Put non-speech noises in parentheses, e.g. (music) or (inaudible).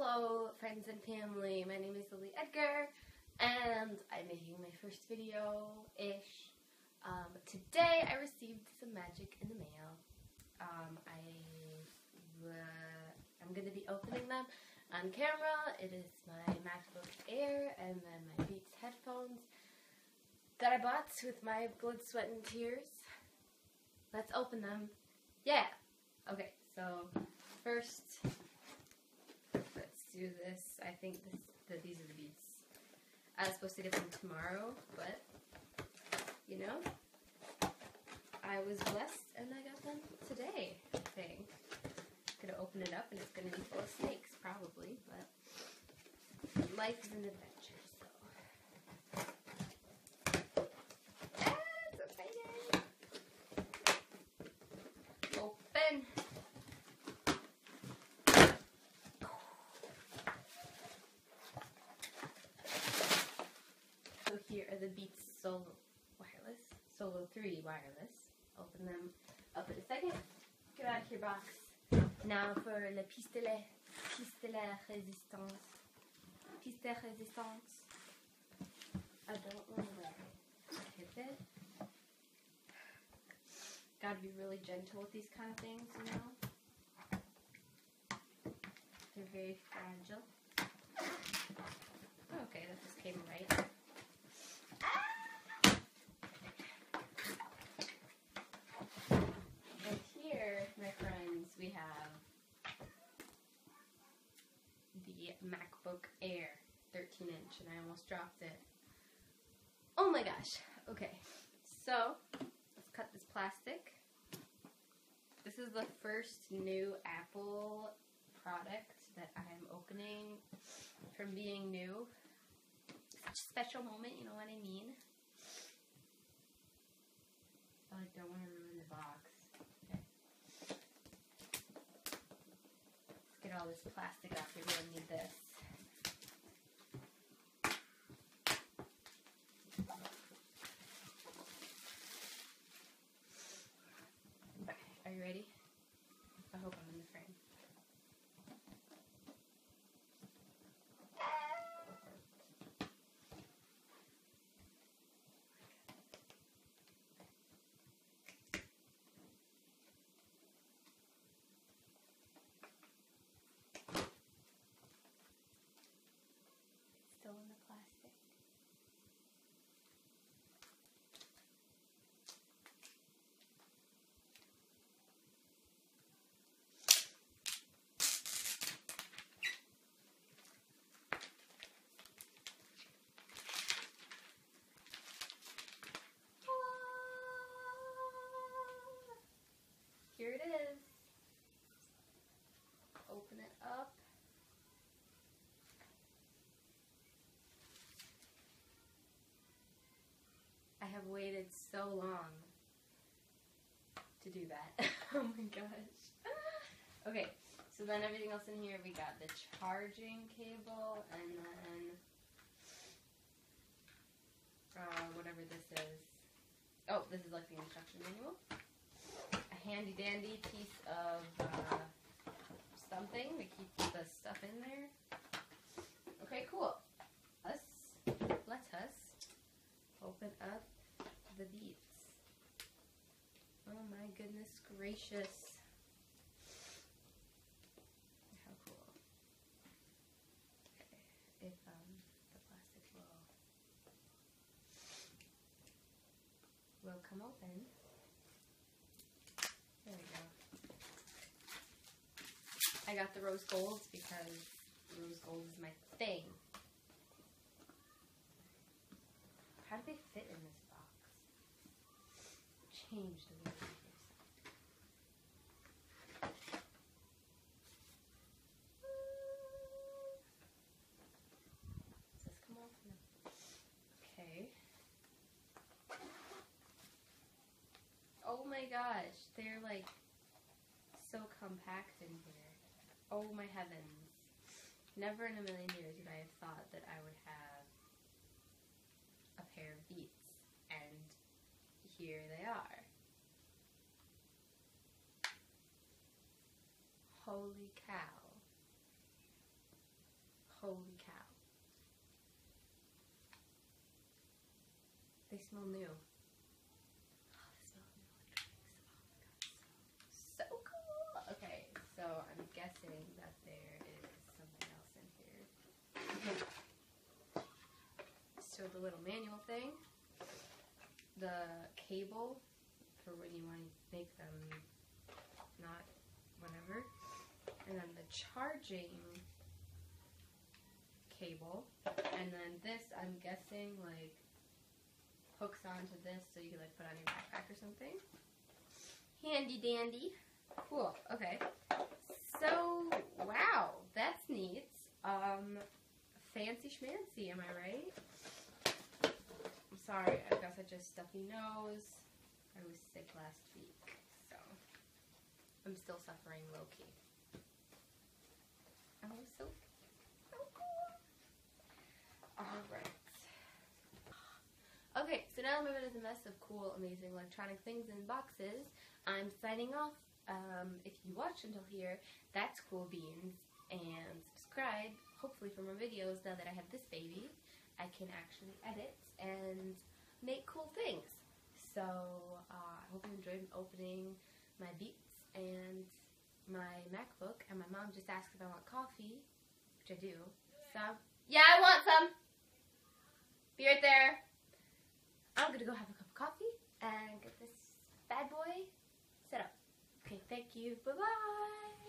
Hello, friends and family. My name is Lily Edgar, and I'm making my first video-ish. Um, today, I received some magic in the mail. Um, I uh, I'm going to be opening them on camera. It is my MacBook Air and then my Beats headphones that I bought with my blood, sweat, and tears. Let's open them. Yeah. Okay. So first do this. I think that these are the beats. I was supposed to get them tomorrow, but you know, I was blessed and I got them today. I think. Gonna open it up and it's gonna be full of snakes, probably, but life is an adventure. the Beats Solo Wireless, Solo 3 Wireless. Open them up in a second. Get out of your box. Now for the pistolet, pistolet resistance. Pistolet resistance. I don't where I hit it. Gotta be really gentle with these kind of things, you know? They're very fragile. Okay, that just came right. we have MacBook Air 13 inch, and I almost dropped it. Oh my gosh. Okay, so let's cut this plastic. This is the first new Apple product that I'm opening from being new. Such a special moment, you know what I mean? I don't want to ruin the box. get all this plastic off. We really need this. Are you ready? I hope I'm in the frame. still in the plastic. Here it is. Open it up. have waited so long to do that. (laughs) oh my gosh. Okay, so then everything else in here, we got the charging cable and then uh, whatever this is. Oh, this is like the instruction manual. A handy dandy piece of uh, something to keep the stuff in there. Okay, cool. Us, let us open up the beats. Oh my goodness gracious. How cool. If um, the plastic will, will come open. There we go. I got the rose golds because rose gold is my thing. How do they fit in this box? change the way you Does this come off? No. Okay. Oh my gosh, they're like so compact in here. Oh my heavens. Never in a million years would I have thought that I would have a pair of beats and here they are. Holy cow. Holy cow. They smell new. Oh, they smell new electronics. Oh my god, so, so cool. Okay, so I'm guessing that there is something else in here. So the little manual thing, the cable for when you want to make them not whatever, and then the charging cable, and then this I'm guessing like hooks onto this so you can like put on your backpack or something. Handy dandy. Cool. Okay. So wow, that's neat. Um, fancy schmancy, am I right? I'm sorry, I've got such a stuffy nose. I was sick last week, so I'm still suffering low key. Oh, so, so cool. Alright. Okay, so now that there's a mess of cool, amazing electronic things in boxes, I'm signing off. Um, if you watched until here, that's cool beans. And subscribe, hopefully for more videos now that I have this baby. I can actually edit and make cool things. So uh, I hope you enjoyed opening my Beats and my MacBook. And my mom just asked if I want coffee, which I do. So yeah, I want some. Be right there. I'm gonna go have a cup of coffee and get this bad boy. Okay, thank you. Bye bye.